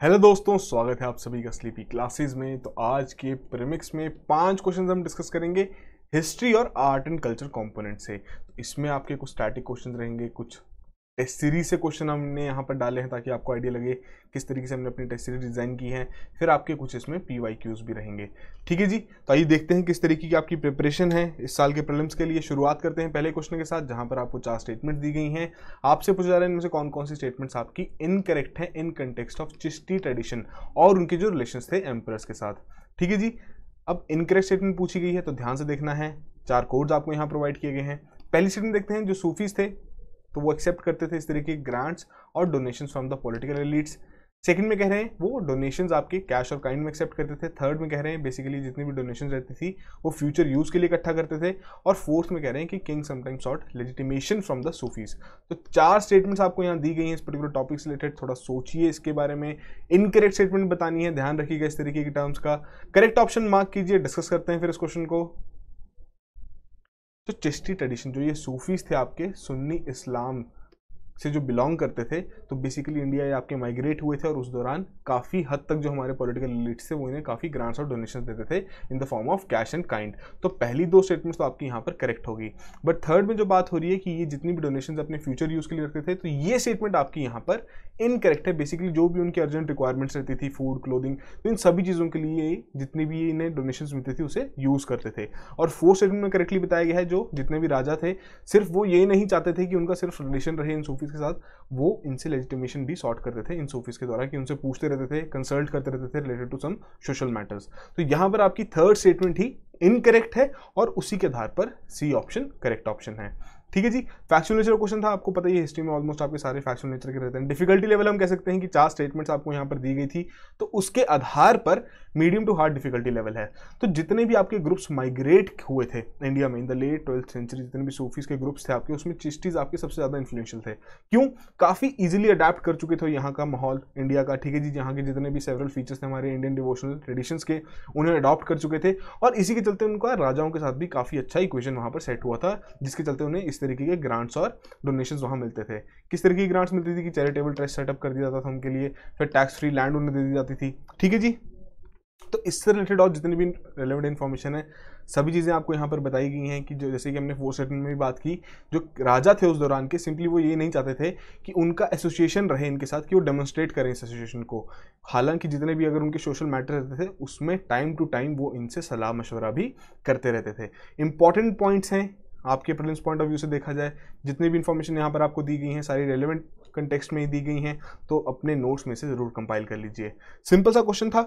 Hello दोस्तों, स्वागत है आप सभी का स्लीपी क्लासेस में। तो आज के प्रीमिक्स में पाँच क्वेश्चंस हम डिस्कस करेंगे हिस्ट्री और आर्ट एंड कल्चर कंपोनेंट से। तो इसमें आपके कुछ स्टैटिक क्वेश्चंस रहेंगे, कुछ टेस्ट सीरीज़ से क्वेश्चन हमने यहाँ पर डाले हैं ताकि आपको आइडिया लगे किस तरीके से हमने अपनी टेस्ट सीरीज़ डिज़ाइन की है। फिर आपके कुछ इसमें पी वाई क्यूज़ भी रहेंगे। ठीक है जी? तो आइए देखते हैं किस तरीके की आपकी प्रिपरेशन है इस साल के प्रिलिम्स के लिए। शुरुआत करते हैं पहले क्वेश्चन के साथ, जहाँ पर आपको चार स्टेटमेंट दी गई हैं। आपसे पूछा जा रहा है इनमें से कौन कौन सी स्टेटमेंट्स आपकी इनकरेक्ट हैं in context of Chishti tradition और उनके जो रिलेशन थे एम्प्रस के साथ। ठीक है जी? अब इनकरेक्ट स्टेटमेंट पूछी गई है तो ध्यान से देखना है। चार कोड्स आपको यहाँ प्रोवाइड किए गए हैं। पहली स्टेटमेंट देखते हैं जो सूफीज थे। तो वो एक्सेप्ट करते थे इस तरीके के ग्रांट्स और donation from the political elites second में कह रहे हैं, वो डोनेशंस आपके कैश और काइंड में एक्सेप्ट करते थे. थर्ड में कह रहे हैं बेसिकली जितनी भी डोनेशन रहती थी, वो फ्यूचर यूज़ के लिए इकट्ठा करते थे. और फोर्थ में कह रहे हैं कि king sometime sought legitimation from the Sufis तो चार स्टेटमेंट्स आपको यहाँ दी गई हैं इस पर्टिकुलर टॉपिक से रिलेटेड थोड़ा सोचिए इसके बारे में. इनकरेक्ट स्टेटमेंट बतानी है. ध्यान रखिएगा इस तरीके के टर्म्स का. करेक्ट ऑप्शन मार्क कीजिए. डिस्कस करते हैं फिर इस क्वेश्चन को. तो चिश्ती ट्रेडिशन जो ये सूफीज थे आपके सुन्नी इस्लाम से जो बिलोंग करते थे तो बेसिकली इंडिया आपके माइग्रेट हुए थे और उस दौरान काफ़ी हद तक जो हमारे पॉलिटिकल लीड्स थे, वो इन्हें काफ़ी ग्रांट्स और डोनेशन देते थे in the form of cash and kind तो पहली दो स्टेटमेंट्स तो आपकी यहाँ पर करेक्ट होगी। बट थर्ड में जो बात हो रही है कि ये जितनी भी डोनेशन अपने फ्यूचर यूज़ के लिए रखते थे तो ये स्टेटमेंट आपकी यहाँ पर इनकरेक्ट है। बेसिकली जो भी उनकी अर्जेंट रिक्वायरमेंट्स रहती थी फ़ूड क्लोथिंग तो इन सभी चीज़ों के लिए जितनी भी इन्हें डोनेशन मिलती थी, उसे यूज़ करते थे। और फोर्थ स्टेटमेंट में करेक्टली बताया गया है, जो जितने भी राजा थे, सिर्फ़ वो ये नहीं चाहते थे कि उनका सिर्फ़ रिलेशन रहे इन सूफीज के साथ, वो इनसे लेजिटिमेशन भी सॉर्ट करते थे इन सोफिस के द्वारा कि उनसे पूछते रहते थे कंसल्ट करते रहते थे related to some social matters तो यहाँ पर आपकी थर्ड स्टेटमेंट ही इनकरेक्ट है और उसी के आधार पर सी ऑप्शन करेक्ट ऑप्शन है। ठीक है जी? फैक्चुअल नेचर क्वेश्चन था, आपको पता ही हिस्ट्री में ऑलमोस्ट आपके सारे फैक्चुअल नेचर के रहते हैं। डिफिकल्टी लेवल हम कह सकते हैं कि चार स्टेटमेंट्स आपको यहाँ पर दी गई थी तो उसके आधार पर medium to hard difficulty level है। तो जितने भी आपके ग्रुप्स माइग्रेट हुए थे इंडिया में in the late twelfth century जितने भी सूफीज के ग्रुप्स थे आपके, उसमें चिस्टीज आपके सबसे ज़्यादा इन्फ्लुएंशियल थे। क्यों? काफ़ी इजिली अडेप्ट कर चुके थे यहाँ का माहौल इंडिया का, ठीक है जी? यहाँ के जितने भी सेवरल फीचर्स थे हमारे इंडियन डिवोशनल ट्रेडिशंस के, उन्हें अडॉप्ट कर चुके थे। और इसी के चलते उनका राजाओं के साथ भी काफ़ी अच्छा इक्वेशन वहाँ पर सेट हुआ था, जिसके चलते उन्हें इस तरीके के ग्रांट्स और डोनेशन वहाँ मिलते थे? किस तरीके की ग्रांट्स मिलती थी कि चैरिटेबल ट्रस्ट सेटअप कर दिया जाता था उनके लिए? फिर टैक्स फ्री लैंड उन्हें दे दी जाती थी। ठीक है जी? तो इससे रिलेटेड और जितनी भी रेलिवेंट इन्फॉर्मेशन है, सभी चीज़ें आपको यहाँ पर बताई गई हैं कि जो, जैसे कि हमने फोर सेटमेंट में भी बात की, जो राजा थे उस दौरान के सिंपली वो ये नहीं चाहते थे कि उनका एसोसिएशन रहे इनके साथ, कि वो डेमोन्स्ट्रेट करें इस एसोसिएशन को। हालाँकि जितने भी अगर उनके सोशल मैटर रहते थे, उसमें टाइम टू टाइम वो इनसे सलाह मशवरा भी करते रहते थे। इंपॉर्टेंट पॉइंट्स हैं आपके प्रिलिम्स पॉइंट ऑफ़ व्यू से देखा जाए, जितनी भी इन्फॉर्मेशन यहाँ पर आपको दी गई हैं, सारी रेलिवेंट कंटेक्स्ट में ही दी गई हैं तो अपने नोट्स में से ज़रूर कंपाइल कर लीजिए। सिंपल सा क्वेश्चन था।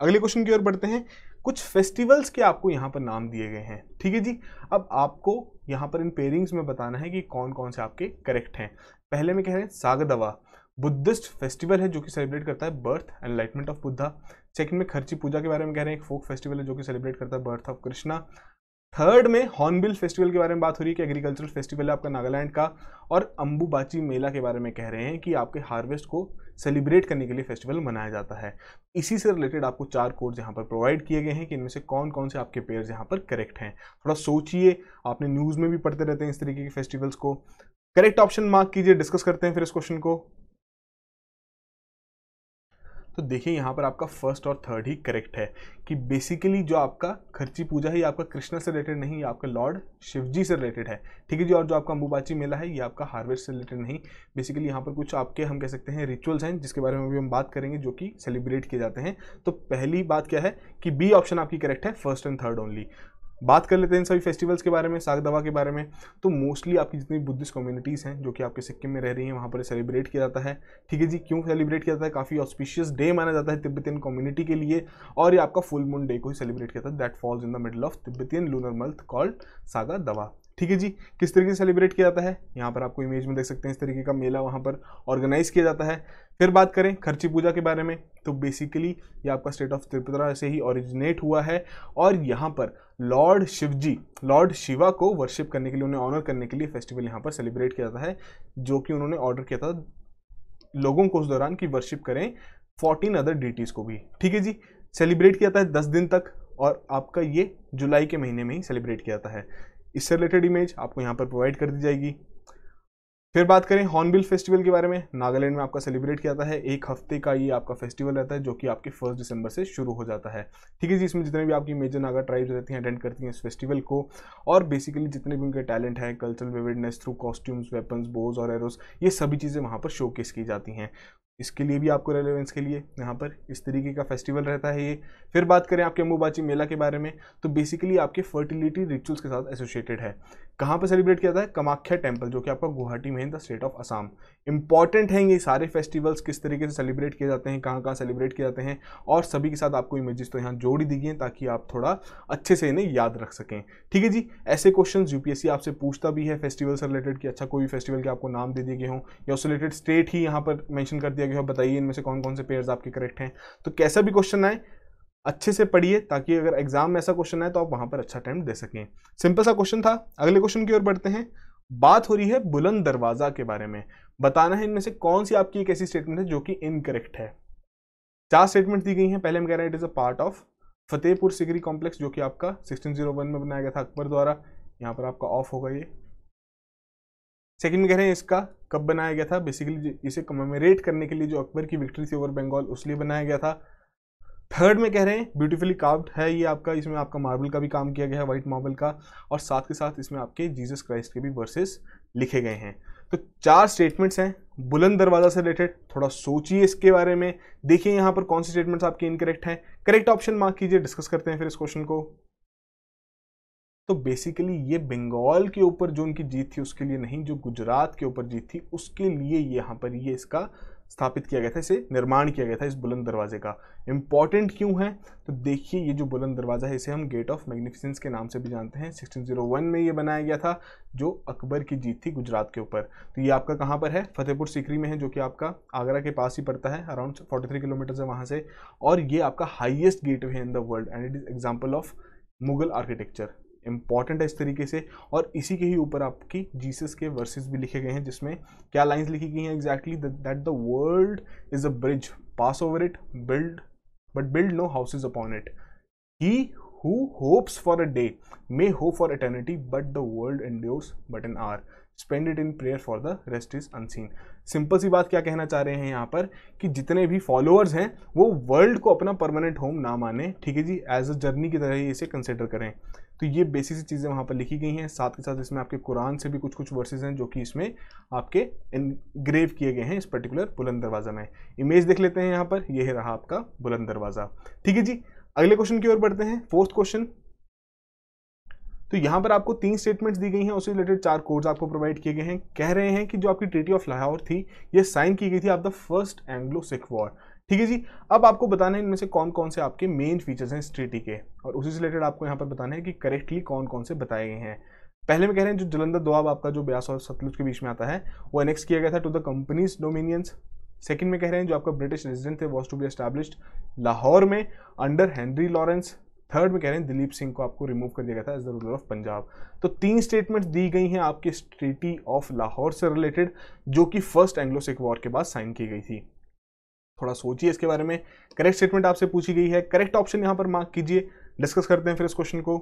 अगले क्वेश्चन की ओर बढ़ते हैं। कुछ फेस्टिवल्स के आपको यहाँ पर नाम दिए गए हैं। ठीक है जी? अब आपको यहाँ पर इन पेयरिंग्स में बताना है कि कौन कौन से आपके करेक्ट हैं। पहले में कह रहे हैं सागदवा बुद्धिस्ट फेस्टिवल है जो कि सेलिब्रेट करता है birth enlightenment of Buddha second में खर्ची पूजा के बारे में कह रहे हैं, एक फोक फेस्टिवल है जो कि सेलिब्रेट करता है बर्थ ऑफ़ कृष्णा थर्ड में हॉर्नबिल फेस्टिवल के बारे में बात हो रही है कि एग्रीकल्चरल फेस्टिवल है आपका नागालैंड का, और अंबुबाची मेला के बारे में कह रहे हैं कि आपके हार्वेस्ट को सेलिब्रेट करने के लिए फेस्टिवल मनाया जाता है। इसी से रिलेटेड आपको चार कोड्स यहाँ पर प्रोवाइड किए गए हैं कि इनमें से कौन कौन से आपके पेयर्स यहाँ पर करेक्ट हैं। थोड़ा सोचिए, आपने न्यूज़ में भी पढ़ते रहते हैं इस तरीके के फेस्टिवल्स को। करेक्ट ऑप्शन मार्क कीजिए डिस्कस करते हैं फिर इस क्वेश्चन को। तो देखिए, यहाँ पर आपका फ़र्स्ट और थर्ड ही करेक्ट है कि बेसिकली जो आपका खर्ची पूजा है, ये आपका कृष्ण से रिलेटेड नहीं, ये आपका लॉर्ड शिवजी से रिलेटेड है। ठीक है जी, और जो आपका अंबुबाची मेला है, ये आपका हार्वेस्ट से रिलेटेड नहीं। बेसिकली यहाँ पर कुछ आपके हम कह सकते हैं रिचुअल्स हैं, जिसके बारे में भी हम बात करेंगे, जो कि सेलिब्रेट किए जाते हैं। तो पहली बात क्या है कि बी ऑप्शन आपकी करेक्ट है फ़र्स्ट एंड थर्ड ओनली बात कर लेते हैं इन सभी फेस्टिवल्स के बारे में, साग दवा के बारे में। तो मोस्टली आपकी जितनी बुद्धिस्ट कम्युनिटीज़ हैं, जो कि आपके सिक्किम में रह रही हैं, वहाँ पर सेलिब्रेट किया जाता है। ठीक है जी, क्यों सेलिब्रेट किया जाता है? काफ़ी ऑस्पिशियस डे माना जाता है तिब्बतियन कम्युनिटी के लिए, और ये आपका फुल मून डे को ही सेलिब्रेट किया जाता है। That falls in the middle of Tibetan lunar month called Saga Dawa ठीक है जी, किस तरीके से सेलिब्रेट किया जाता है? यहाँ पर आपको इमेज में देख सकते हैं, इस तरीके का मेला वहाँ पर ऑर्गेनाइज किया जाता है। फिर बात करें खर्ची पूजा के बारे में तो बेसिकली ये आपका स्टेट ऑफ़ त्रिपुरा से ही ओरिजिनेट हुआ है और यहाँ पर लॉर्ड शिवजी लॉर्ड शिवा को वर्शिप करने के लिए, उन्हें ऑनर करने के लिए फेस्टिवल यहाँ पर सेलिब्रेट किया जाता है, जो कि उन्होंने ऑर्डर किया था लोगों को उस दौरान की वर्शिप करें फोर्टीन अदर डिटीज़ को भी। ठीक है जी? सेलिब्रेट किया जाता है दस दिन तक और आपका ये जुलाई के महीने में ही सेलिब्रेट किया जाता है। इससे रिलेटेड इमेज आपको यहाँ पर प्रोवाइड कर दी जाएगी। फिर बात करें हॉर्नबिल फेस्टिवल के बारे में। नागालैंड में आपका सेलिब्रेट किया जाता है। एक हफ़्ते का ये आपका फेस्टिवल रहता है, जो कि आपके फ़र्स्ट दिसंबर से शुरू हो जाता है। ठीक है जी, इसमें जितने भी आपकी मेजर नागा ट्राइब्स रहती हैं, अटेंड करती हैं इस फेस्टिवल को, और बेसिकली जितने भी उनके टैलेंट है cultural vividness through costumes weapons bows और एरोस ये सभी चीज़ें वहाँ पर शोकेस की जाती हैं। इसके लिए भी आपको रेलेवेंस के लिए यहाँ पर इस तरीके का फेस्टिवल रहता है ये। फिर बात करें आपके अम्बुबाची मेला के बारे में तो बेसिकली आपके फर्टिलिटी रिचुअल्स के साथ एसोसिएटेड है। कहाँ पर सेलिब्रेट किया जाता है कमाख्या टेंपल जो कि आपका गुवाहाटी में है the state of Assam important हैं ये सारे फेस्टिवल्स किस तरीके से सेलिब्रेट किए जाते हैं कहाँ कहाँ सेलिब्रेट किए जाते हैं, और सभी के साथ आपको इमेजेस तो यहाँ जोड़ी दी गई हैं ताकि आप थोड़ा अच्छे से इन्हें याद रख सकें। ठीक है जी, ऐसे क्वेश्चन यूपीएससी आपसे पूछता भी है फेस्टिवल से रिलेटेड कि अच्छा कोई फेस्टिवल के आपको नाम दे दिए गए हों, या उससे रिलेटेड स्टेट ही यहाँ पर मैंशन कर दिया गया हो, बताइए इनमें से कौन कौन से पेयर्स आपके करेक्ट हैं। तो कैसा भी क्वेश्चन आए अच्छे से पढ़िए ताकि अगर एग्ज़ाम में ऐसा क्वेश्चन आए तो आप वहाँ पर अच्छा अटैम्प्ट दे सकें। सिंपल सा क्वेश्चन था। अगले क्वेश्चन की ओर बढ़ते हैं। बात हो रही है बुलंद दरवाज़ा के बारे में। बताना है इनमें से कौन सी आपकी एक ऐसी स्टेटमेंट है जो कि इनकरेक्ट है? चार स्टेटमेंट दी गई हैं। पहले हम कह रहे हैं it is a part of Fatehpur Sikri complex जो कि आपका 1601 में बनाया गया था अकबर द्वारा। यहाँ पर आपका ऑफ़ होगा ये। सेकंड में कह रहे हैं इसका कब बनाया गया था? बेसिकली इसे कमेमोरेट करने के लिए जो अकबर की विक्ट्री थी ओवर बंगाल उसलिए बनाया गया था। थर्ड में कह रहे हैं ब्यूटीफुली कार्व्ड है ये आपका, इसमें आपका मार्बल का भी काम किया गया है व्हाइट मार्बल का, और साथ के साथ इसमें आपके जीसस क्राइस्ट के भी वर्सेस लिखे गए हैं। तो चार स्टेटमेंट्स हैं, बुलंद दरवाज़ा से रिलेटेड थोड़ा सोचिए इसके बारे में, देखिए यहाँ पर कौन सी स्टेटमेंट्स आपके इनकरेक्ट हैं। करेक्ट ऑप्शन मार्क कीजिए डिस्कस करते हैं फिर इस क्वेश्चन को। तो बेसिकली ये बंगाल के ऊपर जो उनकी जीत थी, उसके लिए नहीं, जो गुजरात के ऊपर जीत थी, उसके लिए यहाँ पर ये इसका स्थापित किया गया था, इसे निर्माण किया गया था इस बुलंद दरवाजे का। इंपॉर्टेंट क्यों है? तो देखिए, ये जो बुलंद दरवाज़ा है, इसे हम गेट ऑफ़ मैग्निफिसेंस के नाम से भी जानते हैं। 1601 में ये बनाया गया था, जो अकबर की जीत थी गुजरात के ऊपर। तो ये आपका कहाँ पर है? फतेहपुर सीकरी में है, जो कि आपका आगरा के पास ही पड़ता है अराउंड फोर्टी किलोमीटर है वहाँ से। और ये आपका हाइएस्ट गेट है in the world and it is example of Mughal architecture important है इस तरीके से। और इसी के ही ऊपर आपकी जीसस के वर्सेस भी लिखे गए हैं, जिसमें क्या लाइंस लिखी गई हैं exactly that the world is a bridge pass over it build but build no houses upon it he who hopes for a day may hope for eternity but the world endures but an hour spend it in prayer for the rest is unseen simple सी बात क्या कहना चाह रहे हैं यहाँ पर कि जितने भी फॉलोअर्स हैं, वो वर्ल्ड को अपना परमानेंट होम ना माने, ठीक है जी? एज अ जर्नी की तरह ही इसे कंसिडर करें। तो ये बेसिक चीज़ें वहाँ पर लिखी गई हैं। साथ के साथ इसमें आपके कुरान से भी कुछ कुछ वर्सेज हैं जो कि इसमें आपके इनग्रेव किए गए हैं इस पर्टिकुलर बुलंद दरवाज़ा में। इमेज देख लेते हैं यहाँ पर। यह रहा आपका बुलंद दरवाज़ा। ठीक है जी? अगले क्वेश्चन की ओर बढ़ते हैं। फोर्थ क्वेश्चन तो यहाँ पर आपको तीन स्टेटमेंट्स दी गई हैं, उससे रिलेटेड चार कोड्स आपको प्रोवाइड किए गए हैं। कह रहे हैं कि जो आपकी ट्रीटी ऑफ़ लाहौर थी, ये साइन की गई थी आप the first Anglo Sikh war ठीक है जी? अब आपको बताना है इनमें से कौन कौन से आपके मेन फीचर्स हैं इस ट्रीटी के। और उसी से रिलेटेड आपको यहाँ पर बताना है कि करेक्टली कौन कौन से बताए गए हैं। पहले में कह रहे हैं, जो जलंधर दोआब आपका जो ब्यास और सतलुज के बीच में आता है, वो एनेक्स किया गया था to the company's dominions second में कह रहे हैं, जो आपका ब्रिटिश रेजिडेंट थे was to be established Lahore में अंडर हेनरी लॉरेंस थर्ड में कह रहे हैं, दिलीप सिंह को आपको रिमूव कर दिया गया था as the ruler of Punjab तो तीन स्टेटमेंट्स दी गई हैं आपके ट्रीटी ऑफ़ लाहौर से रिलेटेड जो कि फ़र्स्ट एंग्लो सिख वॉर के बाद साइन की गई थी. थोड़ा सोचिए इसके बारे में. करेक्ट स्टेटमेंट आपसे पूछी गई है. करेक्ट ऑप्शन यहाँ पर मार्क कीजिए. डिस्कस करते हैं फिर इस क्वेश्चन को.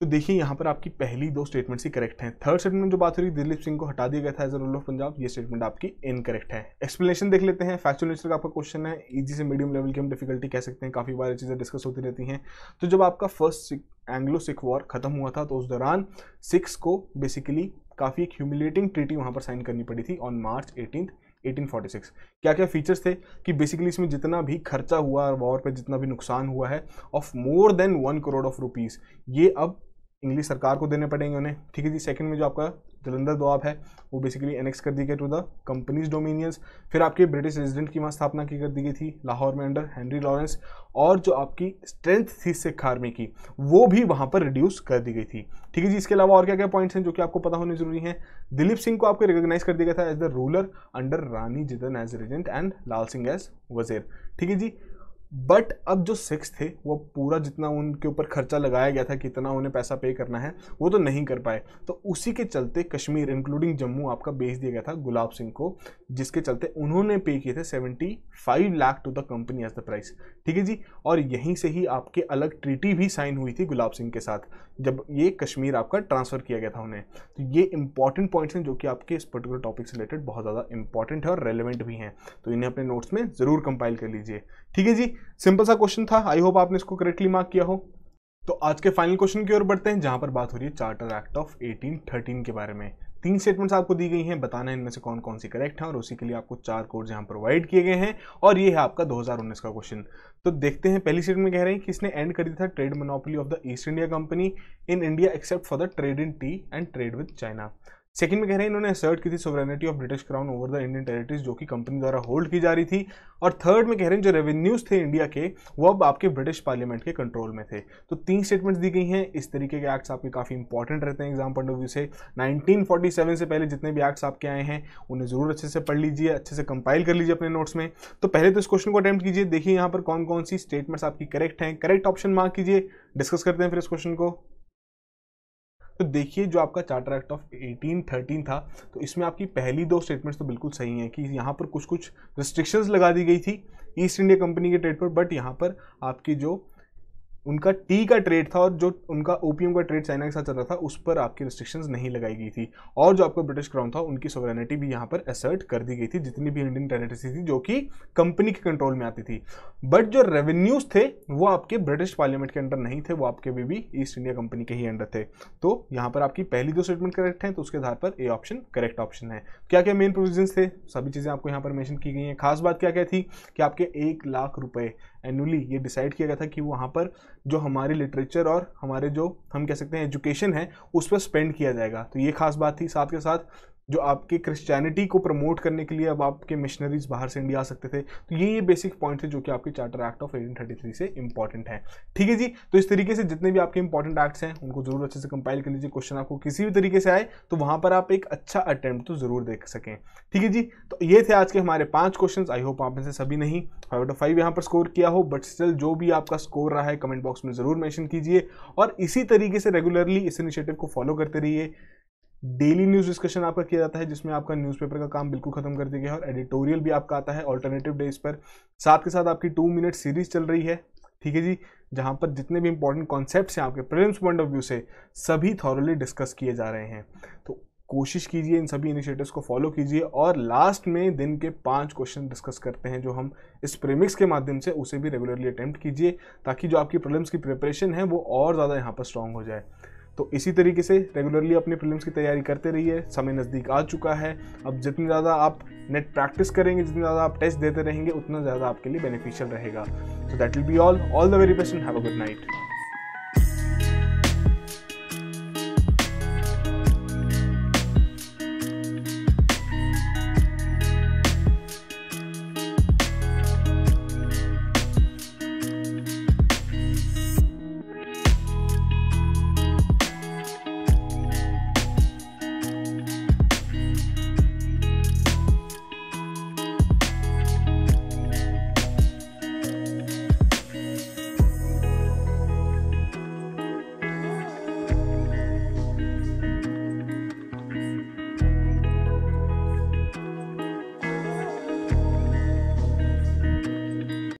तो देखिए, यहाँ पर आपकी पहली दो स्टेटमेंट्स ही करेक्ट हैं। थर्ड स्टेटमेंट जो बात हो रही, दिलीप सिंह को हटा दिया गया था as a rule of Punjab ये स्टेटमेंट आपकी इनकरेक्ट है। एक्सप्लेनेशन देख लेते हैं। फैक्चुअल नेचर का आपका क्वेश्चन है। इजी से मीडियम लेवल की हम डिफिकल्टी कह सकते हैं। काफ़ी बार चीज़ें डिस्कस होती रहती हैं। तो जब आपका फ़र्स्ट एंग्लो सिख वॉर खत्म हुआ था तो उस दौरान सिक्स को बेसिकली काफ़ी एक ह्यूमिलेटिंग ट्रीटी वहाँ पर साइन करनी पड़ी थी ऑन मार्च एटीन 1846 क्या क्या फीचर्स थे कि बेसिकली इसमें जितना भी खर्चा हुआ वॉर पे जितना भी नुकसान हुआ है of more than one crore of rupees ये अब इंग्लिश सरकार को देने पड़ेंगे उन्हें। ठीक है जी सेकंड में जो आपका जलंधर द्वाब है, वो बेसिकली एनेक्स कर दी गई टू द कंपनीज़ डोमिनियंस फिर आपके ब्रिटिश रेजिडेंट की वहाँ स्थापना की कर दी गई थी, लाहौर में अंडर हेनरी लॉरेंस और जो आपकी स्ट्रेंथ थी सिख आर्मी की, वो भी वहाँ पर रिड्यूस कर दी गई थी। ठीक है जी, इसके अलावा और क्या क्या पॉइंट्स हैं जो कि आपको पता होने ज़रूरी हैं? दिलीप सिंह को आपको रिकोगनाइज कर दिया गया था as the ruler under Rani Jindan as regent and Lal Singh as wazir ठीक है जी बट अब जो सिक्स थे, वो पूरा जितना उनके ऊपर खर्चा लगाया गया था, कितना उन्हें पैसा पे करना है, वो तो नहीं कर पाए। तो उसी के चलते कश्मीर इंक्लूडिंग जम्मू, आपका बेच दिया गया था गुलाब सिंह को, जिसके चलते उन्होंने पे किए थे seventy five lakh to the company as the price ठीक है जी? और यहीं से ही आपके अलग ट्रीटी भी साइन हुई थी गुलाब सिंह के साथ, जब ये कश्मीर आपका ट्रांसफ़र किया गया था उन्हें। तो ये इंपॉर्टेंट पॉइंट्स हैं जो कि आपके इस पर्टिकुलर टॉपिक से रिलेटेड बहुत ज़्यादा इंपॉर्टेंट है और रेलिवेंट भी हैं। तो इन्हें अपने नोट्स में ज़रूर कंपाइल कर लीजिए। ठीक है जी? सिंपल सा क्वेश्चन था। आई होप आपने इसको करेक्टली मार्क किया हो। तो आज के फाइनल क्वेश्चन की ओर बढ़ते हैं, जहाँ पर बात हो रही है चार्टर एक्ट ऑफ़ 1813 के बारे में। तीन स्टेटमेंट्स आपको दी गई हैं, बताना है इनमें से कौन कौन सी करेक्ट है और उसी के लिए आपको चार कोड यहाँ प्रोवाइड किए गए हैं और ये है आपका 2019 का क्वेश्चन तो देखते हैं, पहली स्टेटमेंट कह रहे हैं कि इसने एंड कर दिया था trade monopoly of the East India Company in India except for the trade in tea and trade with China second में कह रहे हैं, इन्होंने असर्ट की थी sovereignty of British crown over the Indian territories जो कि कंपनी द्वारा होल्ड की जा रही थी। और थर्ड में कह रहे हैं, जो रेवेन्यूज थे इंडिया के, वो अब आपके ब्रिटिश पार्लियामेंट के कंट्रोल में थे। तो तीन स्टेटमेंट्स दी गई हैं। इस तरीके के एक्ट्स आपके काफ़ी इंपॉर्टेंट रहते हैं एग्ज़ाम पॉइंट ऑफ़ व्यू से। 1947 से पहले जितने भी एक्ट्स आपके आए हैं, उन्हें ज़रूर अच्छे से पढ़ लीजिए, अच्छे से कंपाइल कर लीजिए अपने नोट्स में। तो पहले तो इस क्वेश्चन को अटेम्प्ट कीजिए। देखिए यहाँ पर कौन कौन सी स्टेटमेंट्स आपकी करेक्ट हैं। करेक्ट ऑप्शन मार्क कीजिए। डिस्कस करते हैं फिर इस क्वेश्चन को। तो देखिए, जो आपका चार्टर एक्ट ऑफ़ 1813 था तो इसमें आपकी पहली दो स्टेटमेंट्स तो बिल्कुल सही हैं कि यहाँ पर कुछ कुछ रिस्ट्रिक्शंस लगा दी गई थी ईस्ट इंडिया कंपनी के ट्रेड पर बट यहाँ पर आपकी जो उनका टी का ट्रेड था और जो उनका ओपीएम का ट्रेड चाइना के साथ चल रहा था उस पर आपकी रिस्ट्रिक्शंस नहीं लगाई गई थी। और जो आपका ब्रिटिश क्राउन था उनकी सोवरेनिटी भी यहाँ पर असर्ट कर दी गई थी जितनी भी इंडियन टेरिटरी थी जो कि कंपनी के कंट्रोल में आती थी। बट जो रेवेन्यूज थे वो आपके ब्रिटिश पार्लियामेंट के अंडर नहीं थे वो आपके भी, भी ईस्ट इंडिया कंपनी के ही अंडर थे। तो यहाँ पर आपकी पहली दो स्टेटमेंट करेक्ट है तो उसके आधार पर ए ऑप्शन करेक्ट ऑप्शन है। क्या क्या मेन प्रोविज़न थे? सभी चीज़ें आपको यहाँ पर मैंशन की गई हैं। खास बात क्या क्या थी? कि आपके एक लाख रुपए एनुअली ये डिसाइड किया गया था कि वहाँ पर जो हमारे लिटरेचर और हमारे जो हम कह सकते हैं एजुकेशन है, उस पर स्पेंड किया जाएगा। तो ये खास बात थी साथ के साथ। जो आपके क्रिश्चियनिटी को प्रमोट करने के लिए अब आपके मिशनरीज बाहर से इंडिया आ सकते थे। तो ये ये बेसिक पॉइंट है जो कि आपके चार्टर एक्ट ऑफ़ 1833 से इंपॉर्टेंट है। ठीक है जी? तो इस तरीके से जितने भी आपके इंपॉर्टेंट एक्ट्स हैं, उनको ज़रूर अच्छे से कंपाइल कर लीजिए। क्वेश्चन आपको किसी भी तरीके से आए तो वहाँ पर आप एक अच्छा अटेम्प्ट तो ज़रूर देख सकें। ठीक है जी? तो ये थे आज के हमारे पाँच क्वेश्चन आई होप आप में से सभी नहीं। फाइव आउट ऑफ़ फाइव यहाँ पर स्कोर किया हो बट स्टिल जो भी आपका स्कोर रहा है कमेंट बॉक्स में ज़रूर मैंशन कीजिए। और इसी तरीके से रेगुलरली इस इनिशिएटिव को फॉलो करते रहिए। डेली न्यूज़ डिस्कशन आपका किया जाता है, जिसमें आपका न्यूज़पेपर का काम बिल्कुल खत्म कर दिया गया है और एडिटोरियल भी आपका आता है ऑल्टरनेटिव डेज़ पर। साथ के साथ आपकी टू मिनट सीरीज़ चल रही है, ठीक है जी, जहाँ पर जितने भी इंपॉर्टेंट कॉन्सेप्ट हैं आपके प्रिलिम्स पॉइंट ऑफ़ व्यू से, सभी थॉरली डिस्कस किए जा रहे हैं। तो कोशिश कीजिए, इन सभी इनिशिएटिव्स को फॉलो कीजिए और लास्ट में दिन के पाँच क्वेश्चन डिस्कस करते हैं, जो हम इस प्रेमिक्स के माध्यम से, उसे भी रेगुलरली अटेम्प्ट कीजिए, ताकि जो आपकी प्रॉब्लम्स की प्रिपरेशन है, वो और ज़्यादा यहाँ पर स्ट्रांग हो जाए। तो इसी तरीके से रेगुलरली अपने फिल्म्स की तैयारी करते रहिए। समय नज़दीक आ चुका है। अब जितनी ज़्यादा आप नेट प्रैक्टिस करेंगे, जितनी ज़्यादा आप टेस्ट देते रहेंगे, उतना ज़्यादा आपके लिए बेनिफिशियल रहेगा। तो that will be all all the very best and have a good night